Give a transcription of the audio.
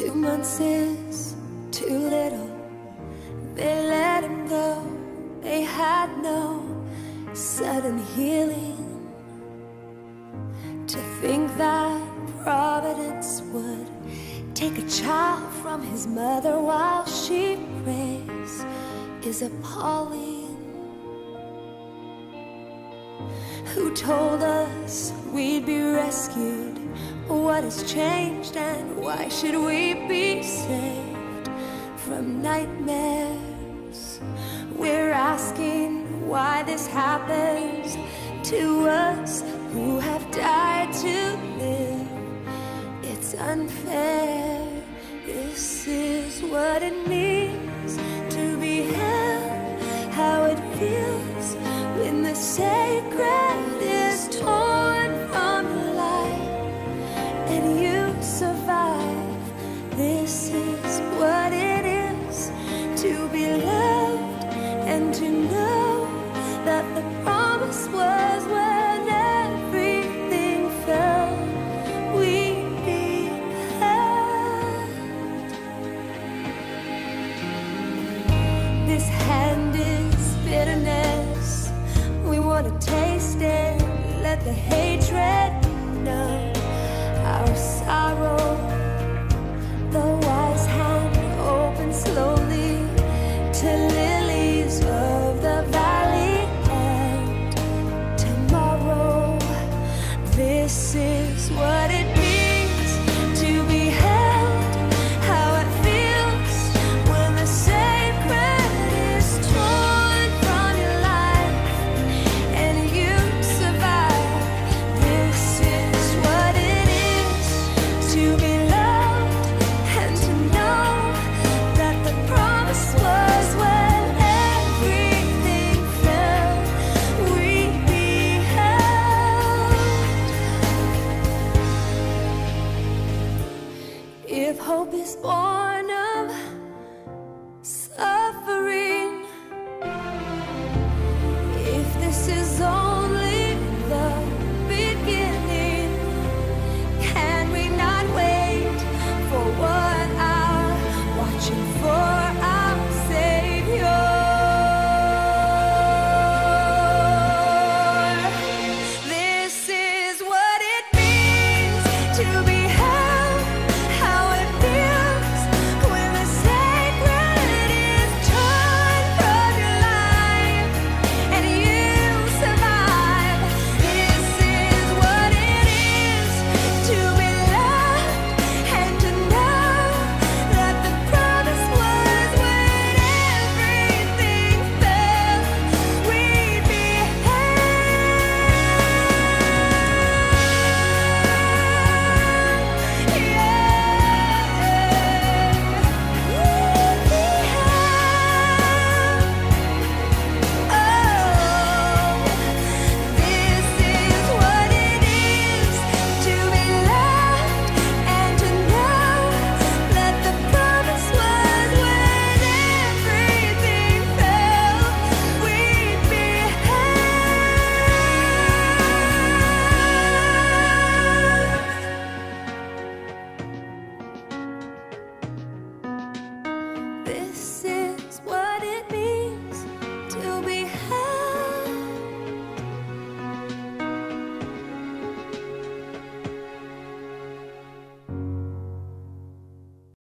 Two months is too little. They let him go. They had no sudden healing. To think that Providence would take a child from his mother while she prays is appalling. Who told us we'd be rescued? What has changed and why should we be saved from nightmares? We're asking why this happens to us who have died to live. It's unfair. This is what it means the born of suffering. If this is only the beginning, can we not wait for watching for our Savior? This is what it means to be.